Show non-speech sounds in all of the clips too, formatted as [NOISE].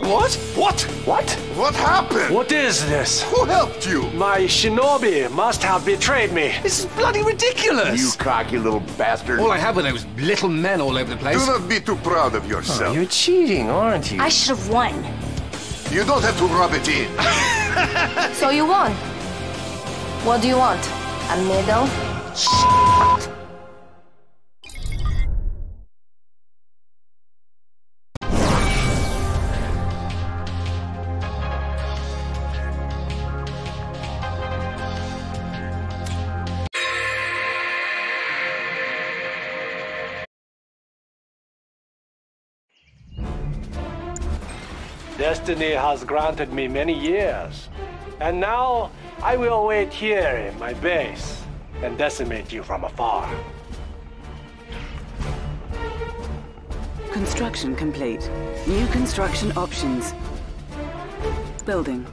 What? What? What? What happened? What is this? Who helped you? My shinobi must have betrayed me. This is bloody ridiculous. You cocky little bastard. All I had were those little men all over the place. Do not be too proud of yourself. Oh, you're cheating, aren't you? I should have won. You don't have to rub it in. [LAUGHS] So you won. What do you want? A medal? Destiny has granted me many years. And now I will wait here in my base and decimate you from afar. Construction complete. New construction options. Building.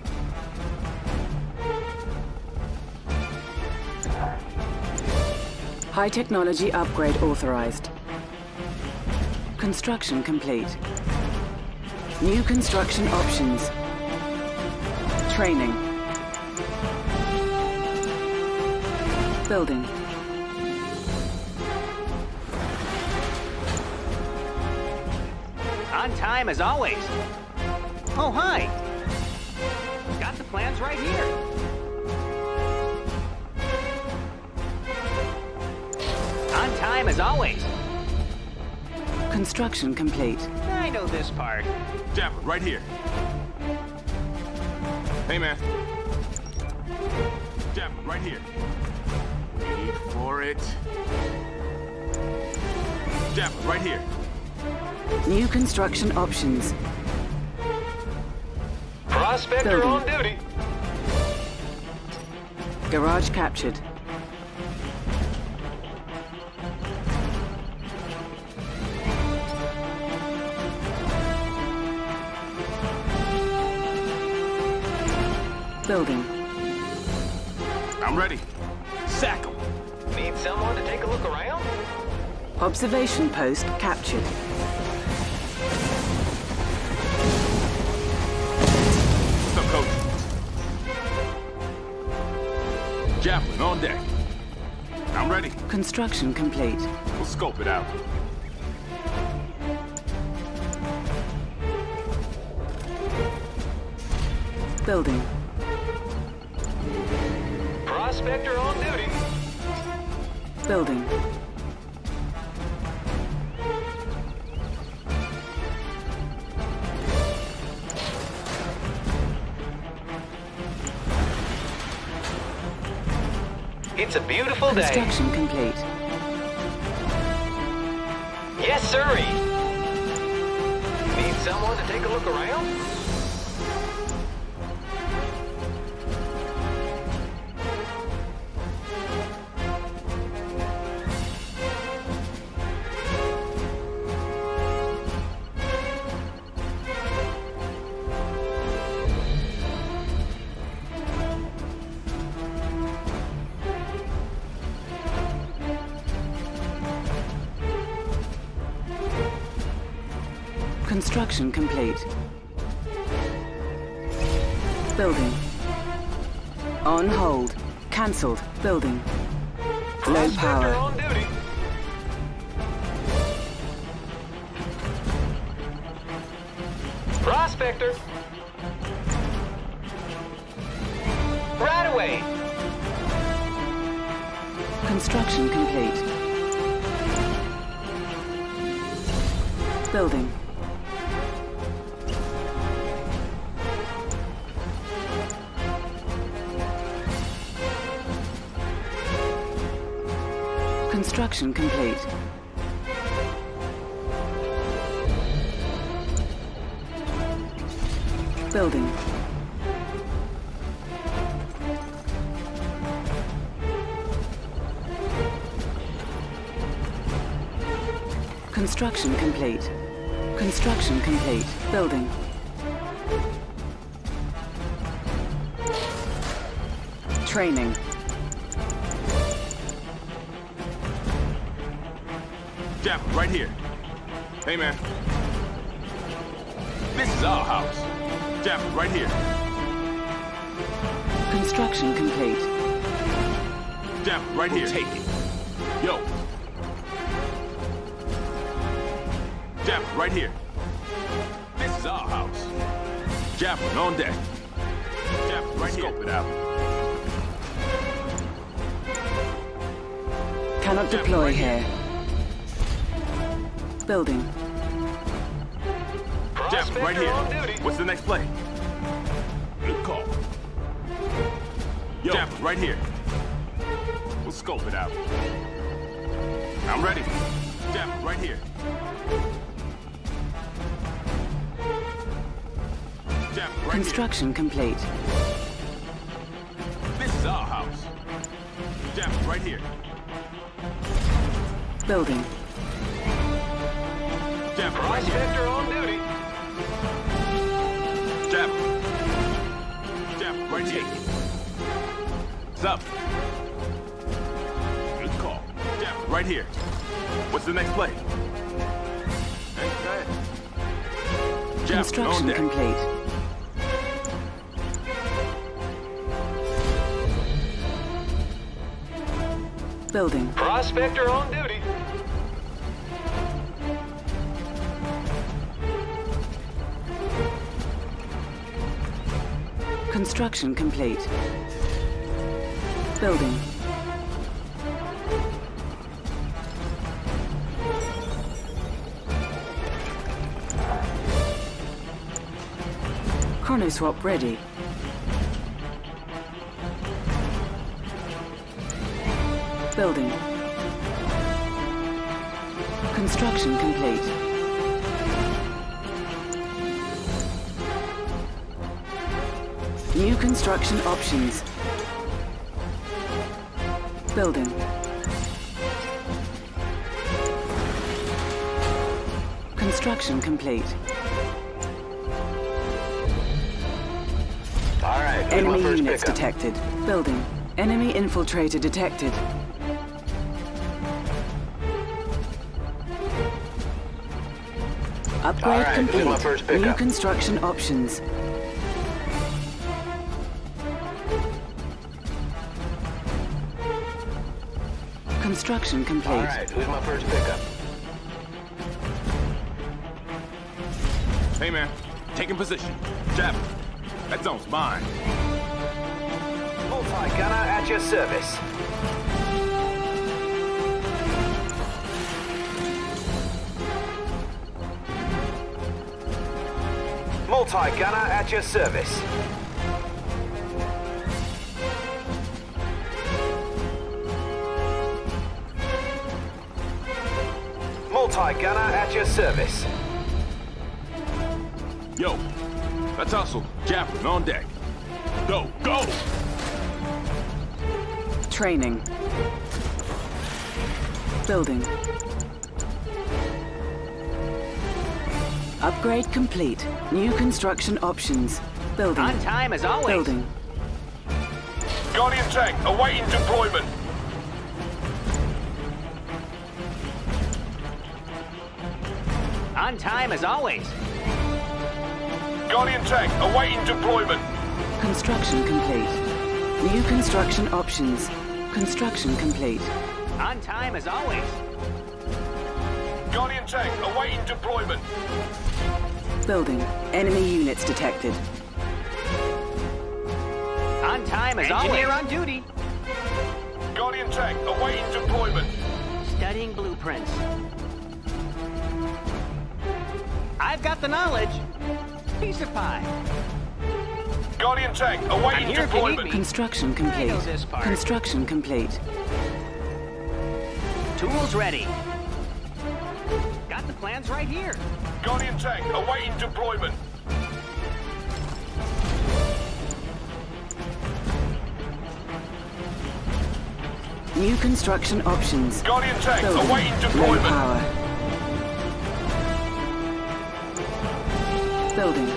High technology upgrade authorized. Construction complete. New construction options. Training. Building. On time as always. Oh, hi. Got the plans right here. On time as always. Construction complete. I know this part. Dapper, right here. Hey, man. Dapper, right here. Wait for it. Dapper, right here. New construction options. Prospector Building. on duty. Garage captured. Observation post captured. What's up, coach? Javelin on deck. I'm ready. Construction complete. We'll scope it out. Building. Prospector on duty. Building. It's a beautiful day. Construction complete. Yes, sirree. Need someone to take a look around? Construction complete. Building. On hold. Cancelled. Building. Low power. on duty. Prospector. Right away. Construction complete. Building. Construction complete. Building. Construction complete. Construction complete. Building. Training. Dapper, right here. Hey, man. This is our house. Jeff, right here. Construction complete. Jeff, right here. Take it. Yo. Jeff, right here. This is our house. Javelin on deck. Jeff, right here. Scope it out. Cannot Jeff, deploy right here. Building. Jeff, right here. What's the next play? Good call. Yo. Jeff, right here. We'll scope it out. I'm ready. Jeff, right here. Jeff, right Construction complete. This is our house. Jeff, right here. Building. Jeff, right here. Prospector on duty. Jeff. Jeff, right here. What's up? Good call. Jeff, right here. What's the next play? Next play. Jeff, on Construction deck. complete. Building. Prospector on duty. Construction complete. Building. Chronoswap ready. Building. Construction complete. New construction options. Building. Construction complete. All right. Enemy units detected. Building. Enemy infiltrator detected. Upgrade my complete. New construction options. Construction complete. All right. Who's my first pickup? Hey, man. Taking position. Jeff, that zone's mine. Multi-gunner at your service. Multi-gunner at your service. Multi-gunner at your service. Yo, let's hustle. Javelin on deck. Go, go! Training. Building. Upgrade complete. New construction options. Building. On time as always. Building. Guardian tank, awaiting deployment. On time as always. Guardian tank, awaiting deployment. Construction complete. New construction options. Construction complete. On time as always. Guardian tank, awaiting deployment. Building. Enemy units detected. On time as Engineer always. on duty. Guardian tank, awaiting deployment. Studying blueprints. I've got the knowledge. Piece of pie. Guardian tank, I'm awaiting here if you need me. Construction complete. this part. Construction complete. Tools ready. Got the plans right here. Guardian tank, awaiting deployment. New construction options. Guardian tank, Building. awaiting Low deployment. power. Building.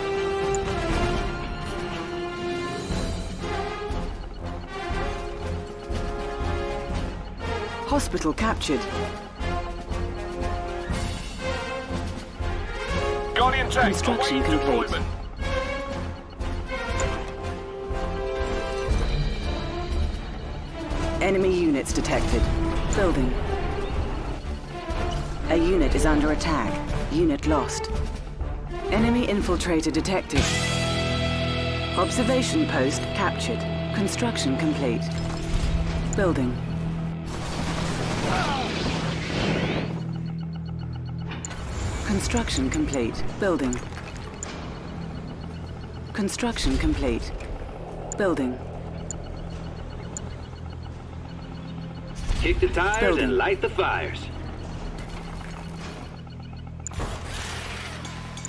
Hospital captured. Guardian Construction complete. deployment. Enemy units detected. Building. A unit is under attack. Unit lost. Enemy infiltrator detected. Observation post captured. Construction complete. Building. Construction complete. Building. Construction complete. Building. Kick the tires Building. and light the fires.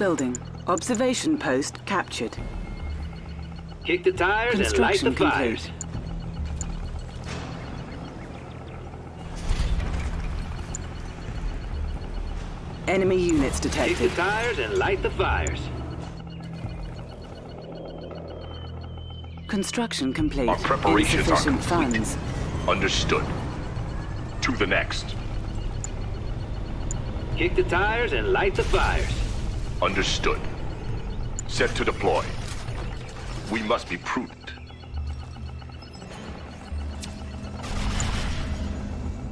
Building. Observation post captured. Kick the tires and light the Construction fires. complete. Enemy units detected. Kick the detected. tires and light the fires. Construction complete. Our preparations are Insufficient complete. funds. Understood. To the next. Kick the tires and light the fires. Understood. Set to deploy. We must be prudent.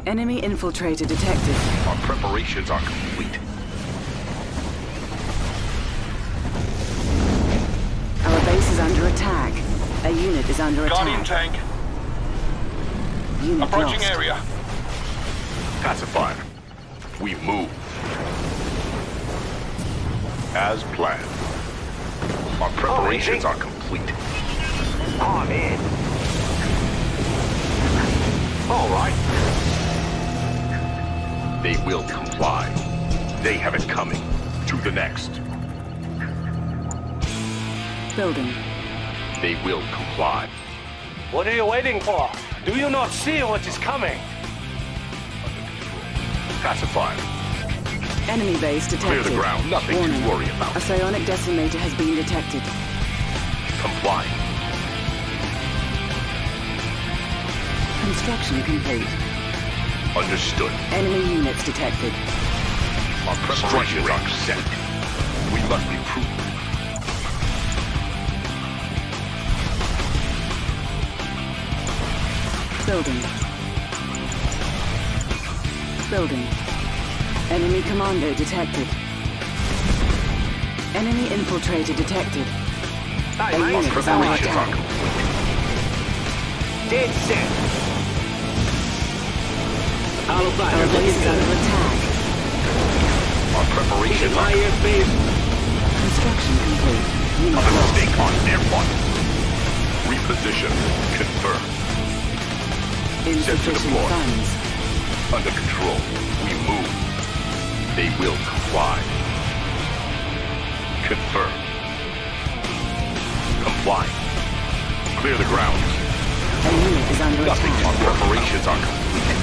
Enemy infiltrator detected. Our preparations are complete. Our base is under attack. A unit is under Guardian attack. Guardian tank Unit approaching lost. area. Pacifier. We move. As planned. Our preparations are complete. I'm in. All right. They will comply. They have it coming. To the next. Building. They will comply. What are you waiting for? Do you not see what is coming? Pacifier. Enemy base detected. Clear the ground. Nothing Warning. to worry about. A psionic decimator has been detected. Comply. Construction complete. Understood. Enemy units detected. Our preparations are set. We must be prudent. Building. Building. Enemy commando detected. Enemy infiltrator detected. Hi, A mate. unit is under Preparations are attack. Dead set. Hollow Our fire. base is under attack. Our preparations My are airspace. Construction complete. Unit a lost. mistake on their part. Reposition. Confirm. Insufficient deploy. funds. Under control. They will comply. Confirm. Comply. Clear the grounds. A unit is under Nothing. Our attack. preparations are complete.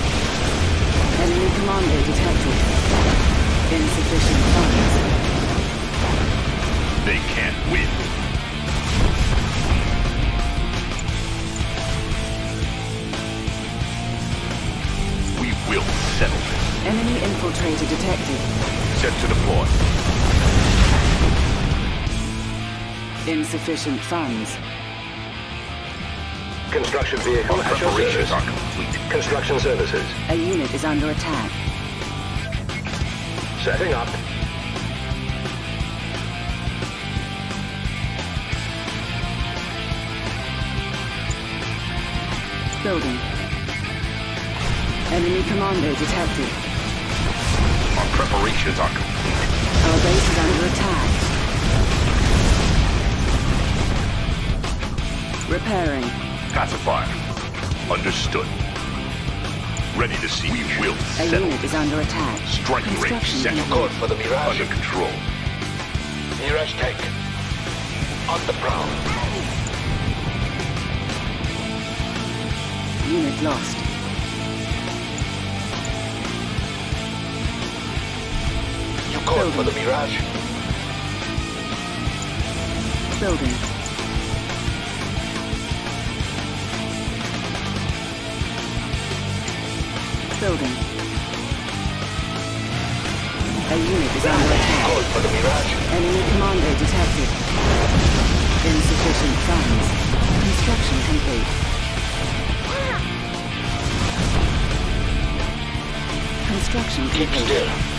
Enemy commando detected. Insufficient funds. They can't win. We will settle this. Enemy infiltrator detected. Set to deploy. Insufficient funds. Construction vehicle Our at your preparations are complete. Construction services. A unit is under attack. Setting up. Building. Enemy commando detected. Our preparations are complete. Our base is under attack. Repairing. Pacifier. Understood. Ready to see. We will A settle. unit is under attack. Striking range Construction set. Code for the Mirage. Under control. Mirage tank. On the prowl. Unit lost. You called for the Mirage. Building. Building. A unit is under attack. Called for the Mirage. Enemy commando detected. Insufficient funds. Construction complete. Construction Keep complete. still.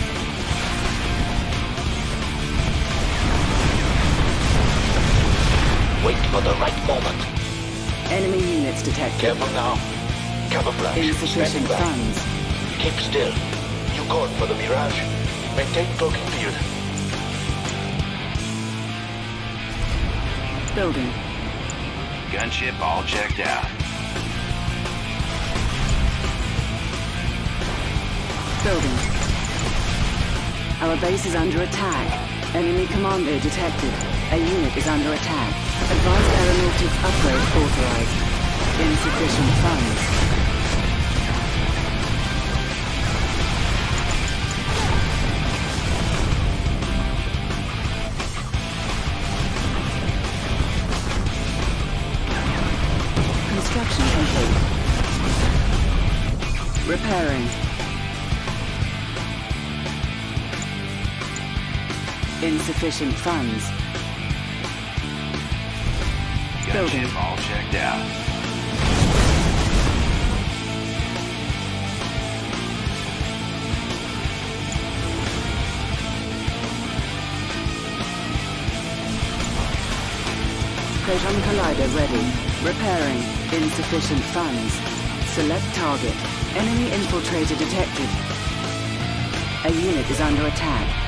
Wait for the right moment. Enemy units detected. Careful now. Camouflage. Insufficient Standing by. funds. Keep still. You called for the Mirage. Maintain cloaking field. Building. Gunship all checked out. Building. Our base is under attack. Enemy commando detected. A unit is under attack. Advanced aeronautics upgrade authorized. Insufficient funds. Construction complete. Repairing. Insufficient funds. Building. Gunship all checked out. Proton Collider ready. Repairing. Insufficient funds. Select target. Enemy infiltrator detected. A unit is under attack.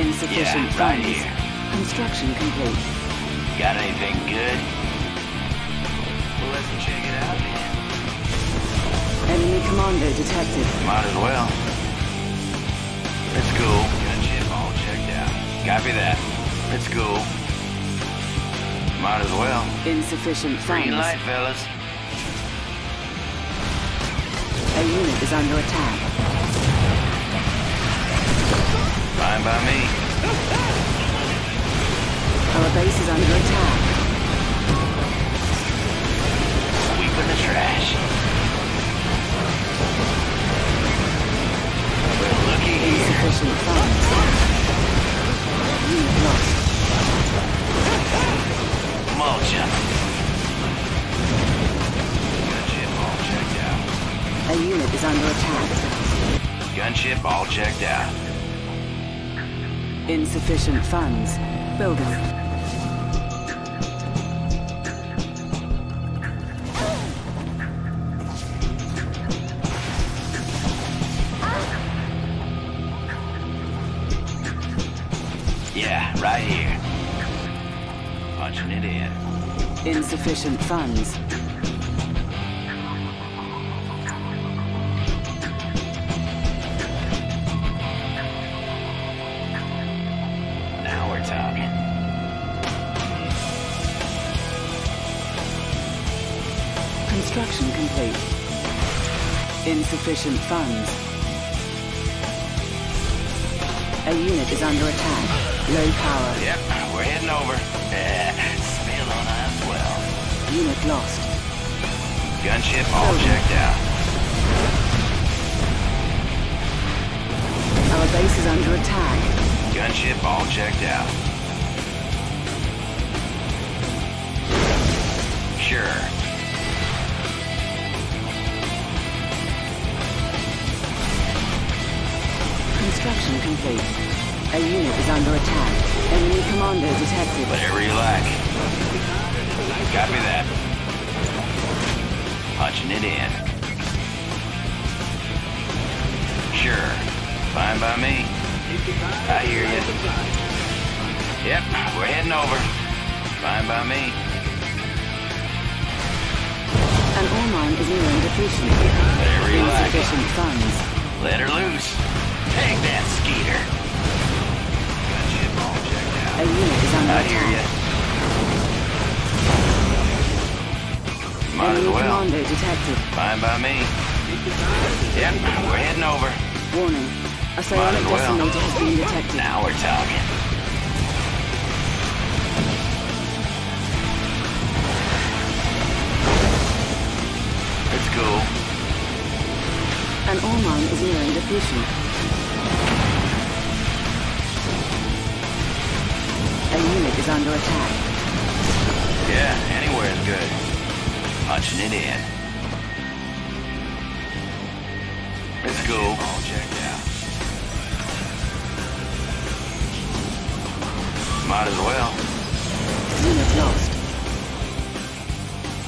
Insufficient Yeah, right funds. here. Construction complete. Got anything good? Well, let's check it out. Enemy commando detected. Might as well. Let's go. Gunship all checked out. Copy that. Let's go. Might as well. Insufficient funds. Green light, fellas. A unit is under attack. Fine by me. Our base is under attack. Sweeping the trash. Well, looky here. Insufficient funds. Lost. Mulch 'em. Gunship all checked out. A unit is under attack. Gunship all checked out. Insufficient funds. Building. Yeah, right here. Punching it in. Insufficient funds. Insufficient funds. A unit is under attack. Low power. Yep, we're heading over. [LAUGHS] Spill on us well. Unit lost. Gunship all checked out. Our base is under attack. Gunship all checked out. Sure. Construction complete. A unit is under attack. Enemy commander detected. Whatever you like. Copy that. Punching it in. Sure. Fine by me. I hear you. Yep, we're heading over. Fine by me. An ore mine is nearing depletion. Whatever you like. Insufficient funds. Let her loose. Take that, Skeeter. A unit is on the I hear ya. Might Enemy as well. commander detected. Fine by me. Yep, we're heading over. Warning. A psionic well. has been detected. Now we're talking. Let's go. An ore is nearing depletion. Unit is under attack. Yeah, anywhere is good. Punching it in. It's cool. All checked out. Might as well. Unit lost.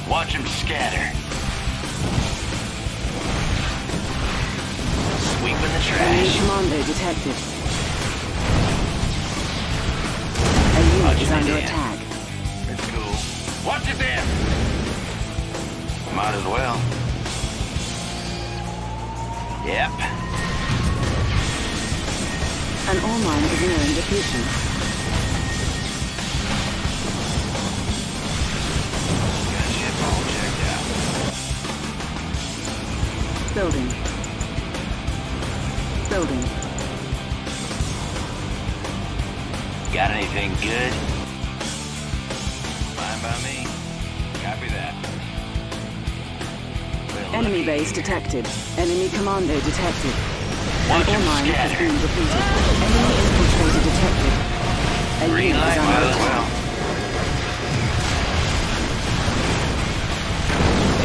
Watch them scatter. Sweeping the trash. commando detected. A unit Punching is under in. attack. It's cool. Watch it then. Might as well. Yep. An ore mine is nearing depletion. Got ship all checked out. Building. Building. Got anything good? Enemy base detected. Enemy commando detected. An ore mine has been depleted. Enemy infiltrator detected. A Green unit is under as attack. well.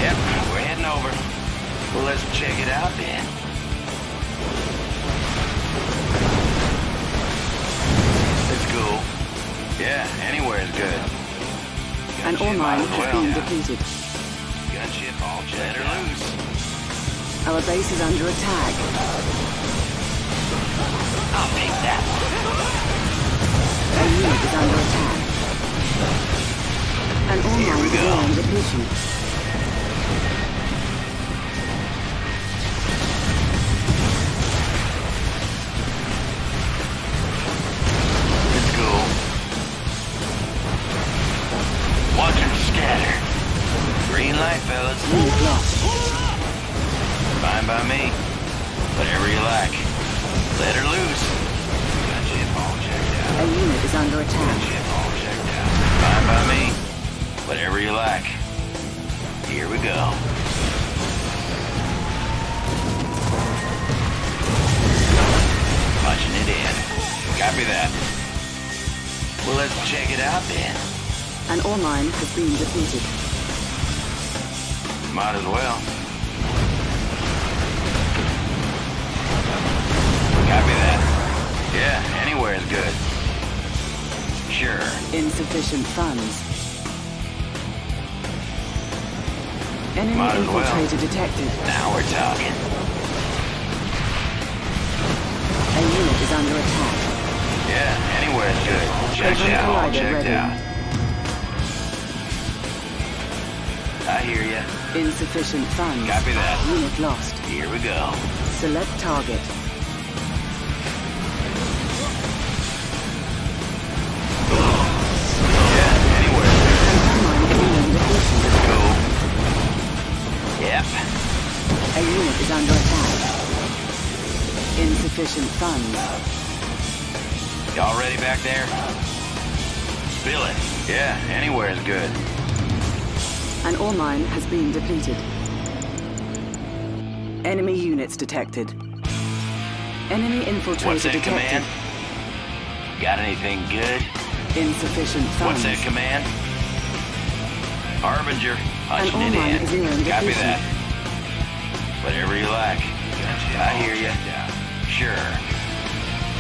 Yep, we're heading over. Well, let's check it out then. It's cool. Yeah, anywhere is good. An ore mine has well. been depleted. Gunship all checked Let her loose. Our base is under attack. I'll take that. A unit is under attack. An ore Here mine we is go. nearing depletion. By me. Whatever you like. Let her loose. Gunship all checked A unit is under attack. Gunship all checked out. Fine by me. Whatever you like. Here we go. Punching it in. Copy that. Well, let's check it out then. An ore mine has been defeated. Might as well. Copy that. Yeah, anywhere is good. Sure. Insufficient funds. Enemy Might as well. infiltrator detected. Now we're talking. A unit is under attack. Yeah, anywhere is good. Check Open out. Checked ready. out. I hear ya. Insufficient funds. Copy that. Unit lost. Here we go. Select target. Insufficient funds. Y'all ready back there? Spill it. Yeah, anywhere is good. An ore mine has been depleted. Enemy units detected. Enemy infiltrator What's that detected. command? Got anything good? Insufficient funds. What's that command? Harbinger, punching it in. Copy that. Whatever you like. I hear ya. Sure.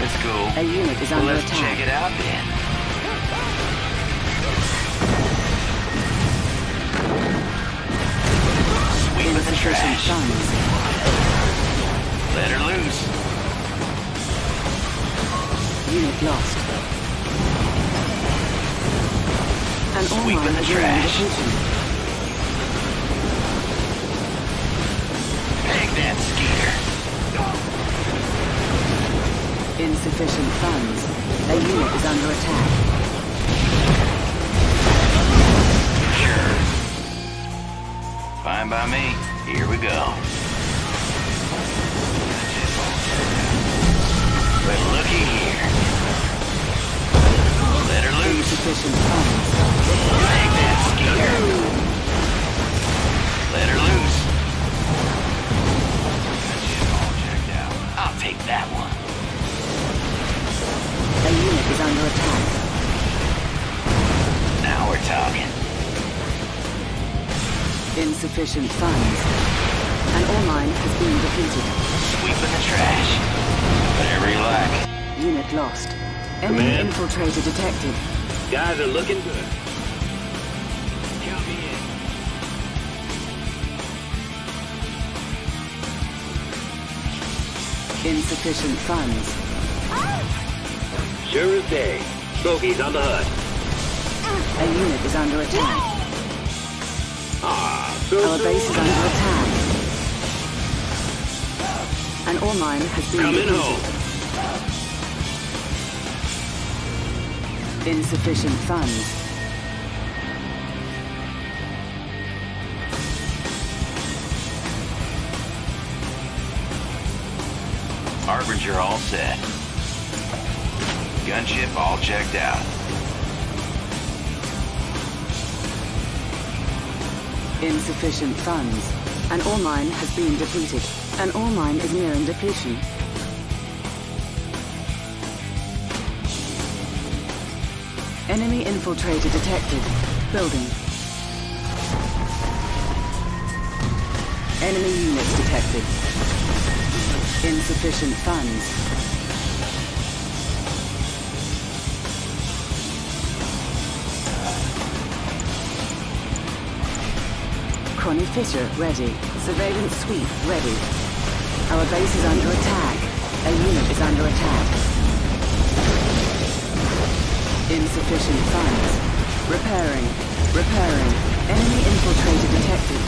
It's cool. A unit is Well, under let's attack. check it out then. Sweeping the trash. Let her loose. Unit lost. An Sweeping the trash. Take that skeeter. Insufficient funds. A unit is under attack. Sure. Fine by me. Here we go. But looky here. Let her lose. Insufficient funds. Drag that Scare. Let her loose. I'll take that one. A unit is under attack. Now we're talking. Insufficient funds. An ore mine has been defeated. Sweeping the trash. Every lack. Unit lost. Enemy Command. infiltrator detected. Guys are looking good. Count me in. Insufficient funds. Sure as day. Smoky's on the hut. A unit is under attack. Ah, so Our base is under attack. An ore mine has been Coming depleted. home. Insufficient funds. Harbinger all set. Gunship all checked out. Insufficient funds. An ore mine has been depleted. An ore mine is nearing depletion. Enemy infiltrator detected. Building. Enemy units detected. Insufficient funds. Chronosphere ready. Surveillance sweep ready. Our base is under attack. A unit is under attack. Insufficient funds. Repairing. Repairing. Enemy infiltrator detected.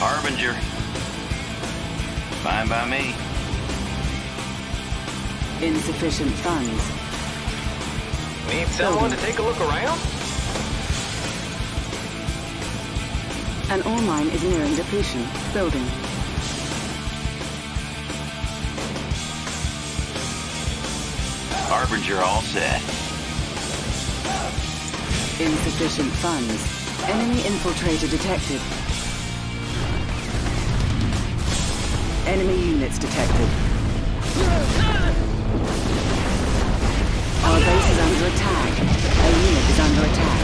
Harbinger. Fine by me. Insufficient funds. Need someone to take a look around? An ore mine is nearing depletion. Building. Harbinger all set. Insufficient funds. Enemy infiltrator detected. Enemy units detected. Our base is under attack. A unit is under attack.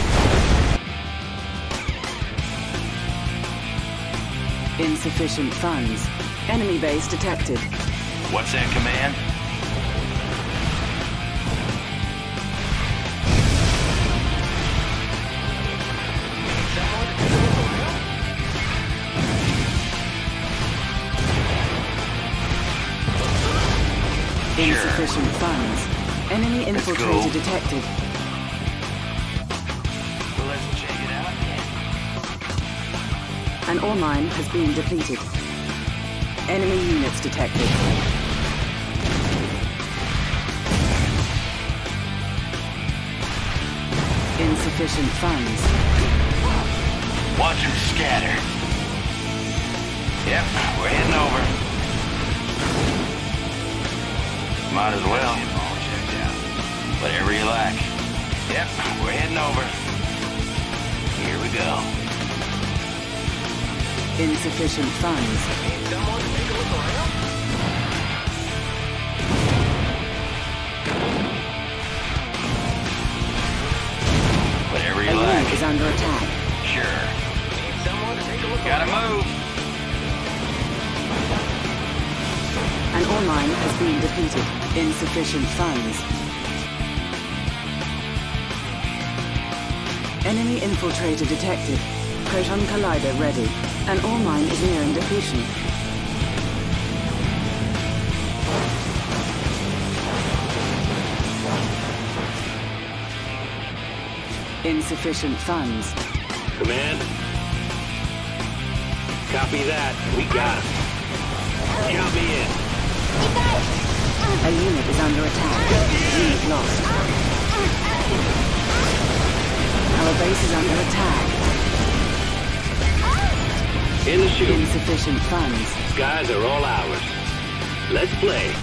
Insufficient funds. Enemy base detected. What's that command? Insufficient funds. Enemy infiltrator detected. Well, let's check it out. An ore mine has been depleted. Enemy units detected. Insufficient funds. Watch them scatter. Yep, we're heading over. Might as well. All checked out. Whatever you like. Yep, we're heading over. Here we go. Insufficient funds. Need someone to take a look around? Whatever you unit like. is under attack. Sure. Need someone to take a look Gotta around? move. An ore mine has been depleted. Insufficient funds. Enemy infiltrator detected. Proton collider ready. An ore mine is nearing depletion. Insufficient funds. Command. Copy that. We got it. Count me in. A unit is under attack. Unit lost. Our base is under attack. In the chute. Insufficient funds. Skies are all ours. Let's play.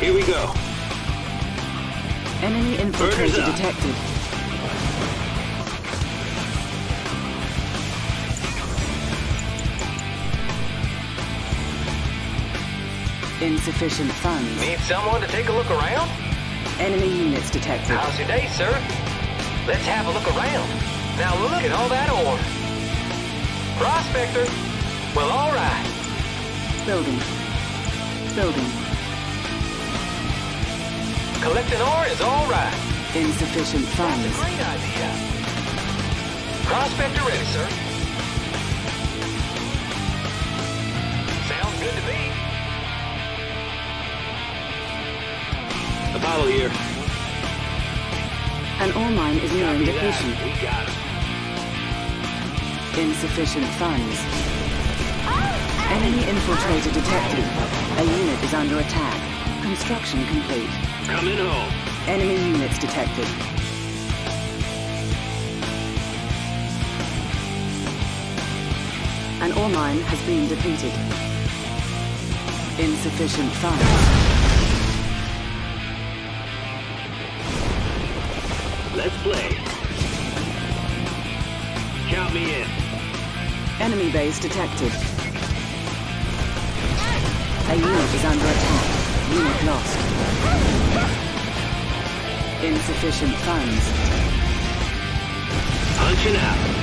Here we go. Enemy infiltrator detected. Insufficient funds. Need someone to take a look around? Enemy units detected. How's your day, sir? Let's have a look around. Now look at all that ore. Prospector. Well, all right. Building. Building. Collecting ore is all right. Insufficient That's funds. a great idea. Prospector ready, sir. Ore mine is nearing Copy that. depletion. We got him. Insufficient funds. Oh, Enemy infiltrator detected. A unit is under attack. Construction complete. Coming home. Enemy units detected. An ore mine has been depleted. Insufficient funds. Play. Count me in. Enemy base detected. A unit is under attack. Unit lost. Insufficient funds. Punching out.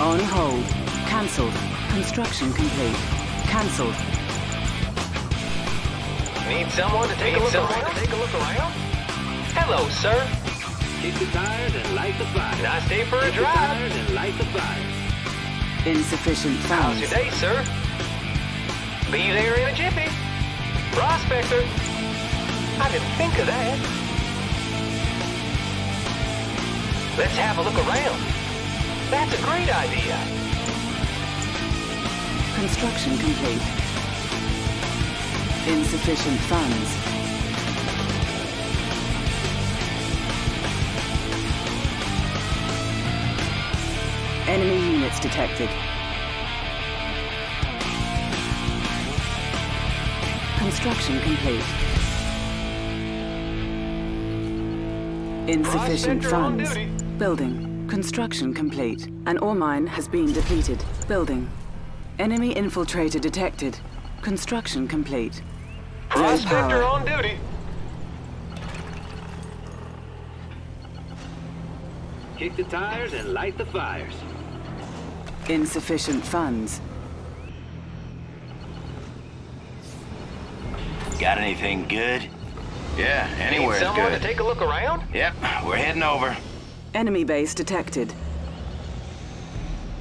On hold. Cancelled. Construction complete. Cancelled. Need someone to take a look around? To take a look around? Hello, sir. Kick the tires and light the fire. Nice day for a Kick the drive. tires and light the fire. Insufficient How's funds. your day, sir? Be there in a jiffy. Prospector. I didn't think of that. Let's have a look around. That's a great idea. Construction complete. Insufficient funds. Enemy units detected. Construction complete. Insufficient funds. Building. Construction complete. An ore mine has been depleted. Building. Enemy infiltrator detected. Construction complete. Low Prospector on duty. Kick the tires and light the fires. Insufficient funds. Got anything good? Yeah, Need anywhere's someone good. to take a look around? Yep, we're heading over. Enemy base detected.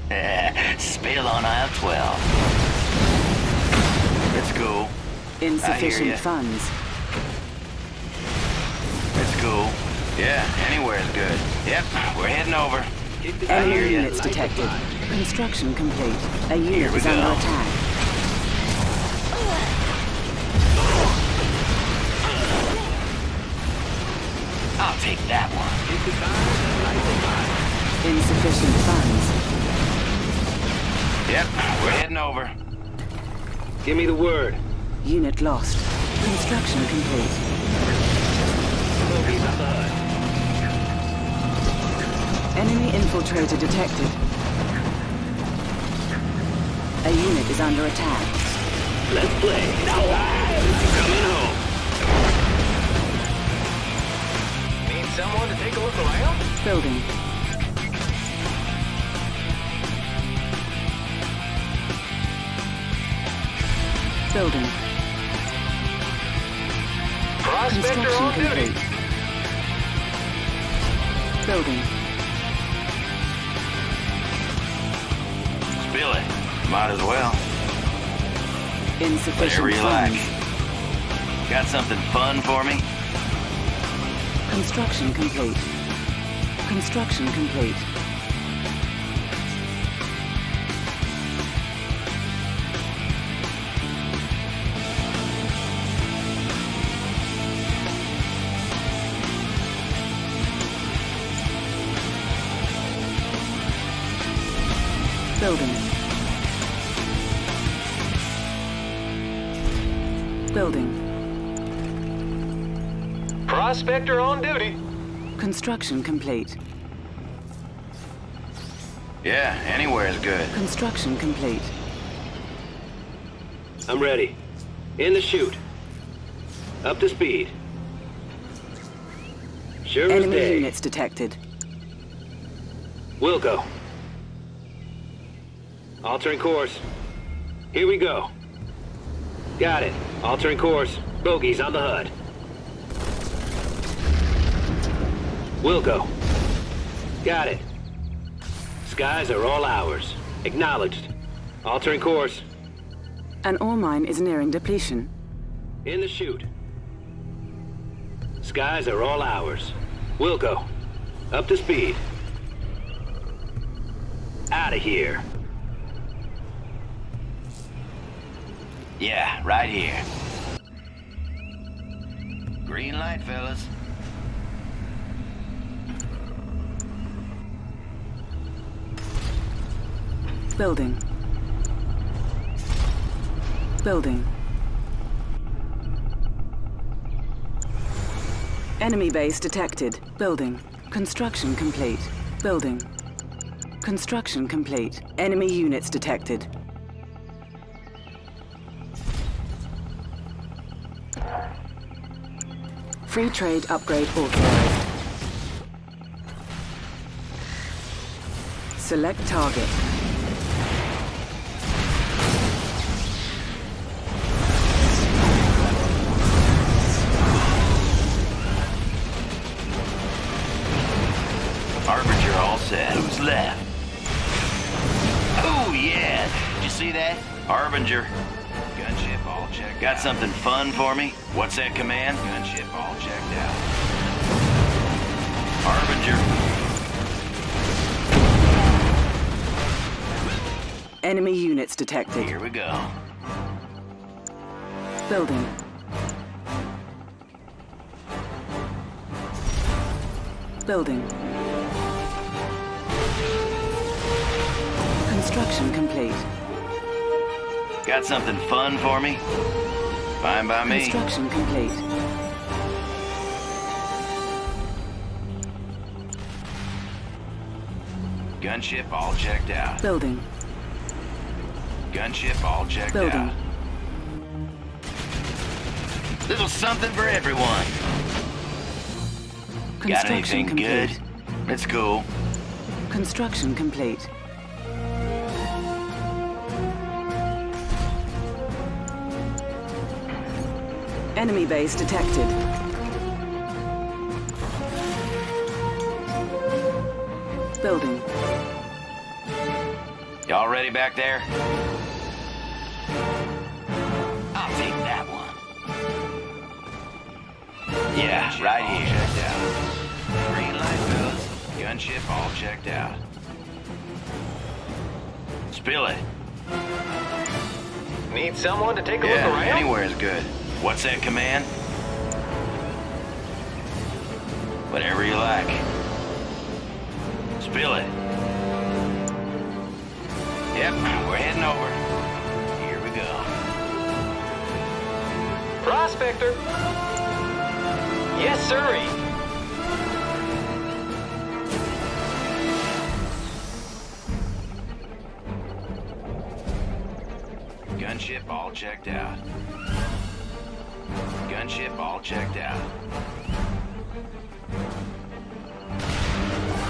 [LAUGHS] Spill on aisle 12. Let's go. Insufficient funds. It's cool. go. Yeah, anywhere's good. Yep, we're heading over. Kick Enemy hear tires ya. units and detected. Construction complete. A Here unit we is under go. attack. I'll take that one. Kick the tires and light the fire. Insufficient funds. Yep, we're heading over. Give me the word. Unit lost. Construction complete. Smokies up ahead. Enemy infiltrator detected. A unit is under attack. Let's play. Coming home. Need someone to take a look around? Building. Building. Prospector Construction on duty. complete. Building. Spill it. Might as well. Insufficient Whatever you like. Got something fun for me? Construction complete. Construction complete. Building. Building. Prospector on duty. Construction complete. Yeah, anywhere is good. Construction complete. I'm ready. In the chute. Up to speed. Sure as Enemy day. units detected. We'll go. Altering course. Here we go. Got it. Altering course. Bogies on the HUD. We'll go. Got it. Skies are all ours. Acknowledged. Altering course. An ore mine is nearing depletion. In the chute. Skies are all ours. We'll go. Up to speed. Out of here. Yeah, right here. Green light, fellas. Building. Building. Enemy base detected. Building. Construction complete. Building. Construction complete. Enemy units detected. Free trade upgrade authorized. Select target. Harbinger all set. Who's left? Oh, yeah. Did you see that? Harbinger. Something fun for me? What's that command? Gunship all checked out. Harbinger. Enemy units detected. Here we go. Building. Building. Construction complete. Got something fun for me? Fine by me. Construction complete. Gunship all checked out. Building. Gunship all checked Building. out. Little something for everyone. Got Construction anything complete. good? It's cool. Construction complete. Enemy base detected. Building. Y'all ready back there? I'll take that one. Yeah, right here. Checked out. Green light, fellas. Gunship all checked out. Spill it. Need someone to take a Yeah, look around? anywhere is good. What's that command? Whatever you like. Spill it. Yep, we're heading over. Here we go. Prospector! Yes, sirree. Gunship all checked out. Gunship all checked out.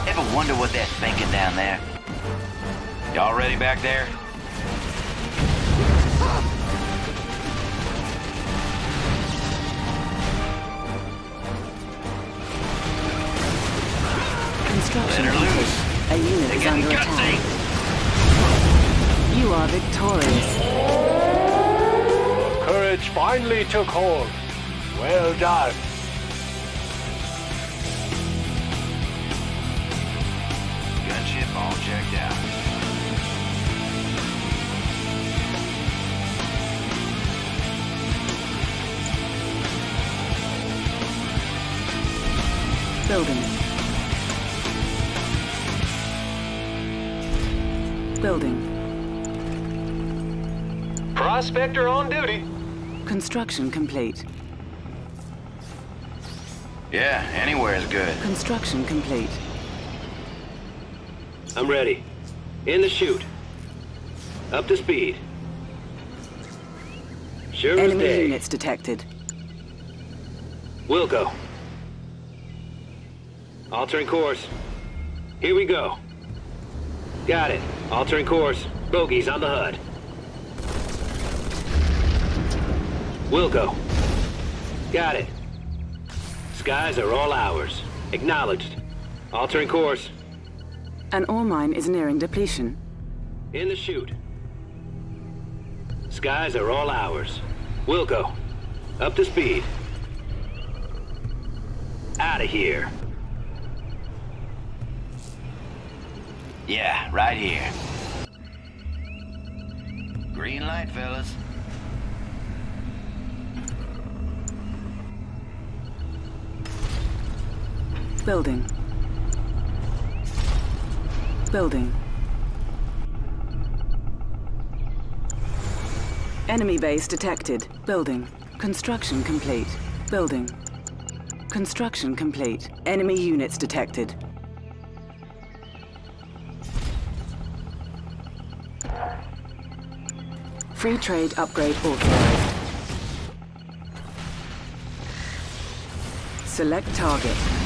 Ever wonder what they're thinking down there? Y'all ready back there? Construction complete. loose. A unit is under attack. You are victorious. Courage finally took hold. Well done. Gunship all checked out. Building. Building. Prospector on duty. Construction complete. Yeah, anywhere is good. Construction complete. I'm ready. In the chute. Up to speed. Sure as Enemy day. units detected. We'll go. Altering course. Here we go. Got it. Altering course. Bogies on the HUD. Wilco. Got it. Skies are all ours. Acknowledged. Altering course. An ore mine is nearing depletion. In the chute. Skies are all ours. Wilco. Up to speed. Out of here. Yeah, right here. Green light, fellas. Building. Building. Enemy base detected. Building. Construction complete. Building. Construction complete. Enemy units detected. Free trade upgrade authorized. Select target.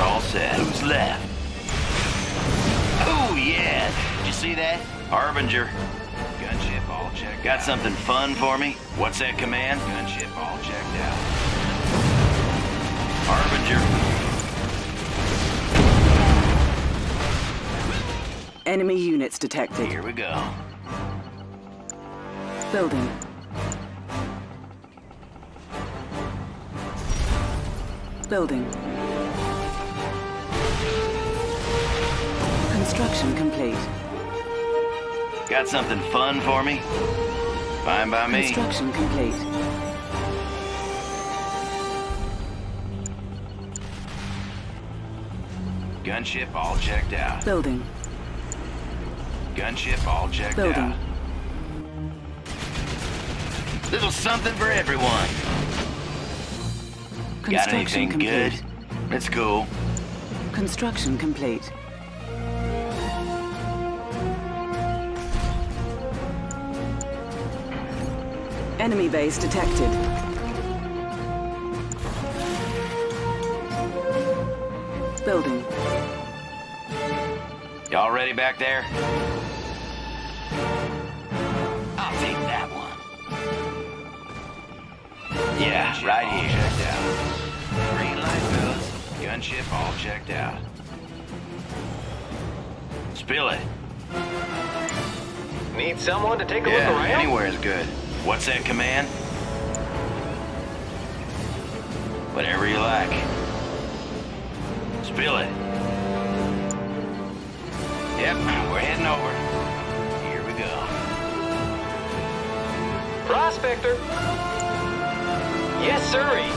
Harbinger all set. Who's left? Oh, yeah. Did you see that? Harbinger. Gunship all checked Got something fun for me? What's that command? Gunship all checked out. Harbinger. Enemy units detected. Here we go. Building. Building. Construction complete. Got something fun for me? Fine by me. Construction complete. Gunship all checked out. Building. Gunship all checked Building. out. Little something for everyone. Got Construction anything complete. good? It's cool. Construction complete. Enemy base detected. Building. Y'all ready back there? I'll take that one. Yeah, right here. Checked out. Green light, fellas. Gunship all checked out. Spill it. Need someone to take a Yeah, look around? anywhere is good. What's that command? Whatever you like. Spill it. Yep, we're heading over. Here we go. Prospector. Yes, sirree.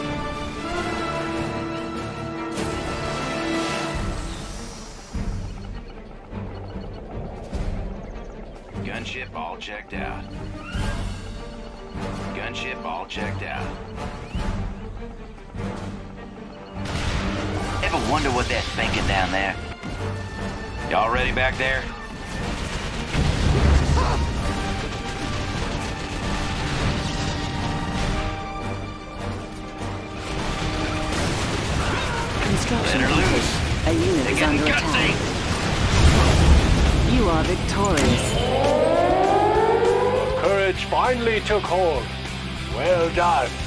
Gunship all checked out. Gunship all checked out. Ever wonder what they're thinking down there? Y'all ready back there? Construction Let her loose. A unit is under gutsy. attack. You are victorious. Courage finally took hold. Well done.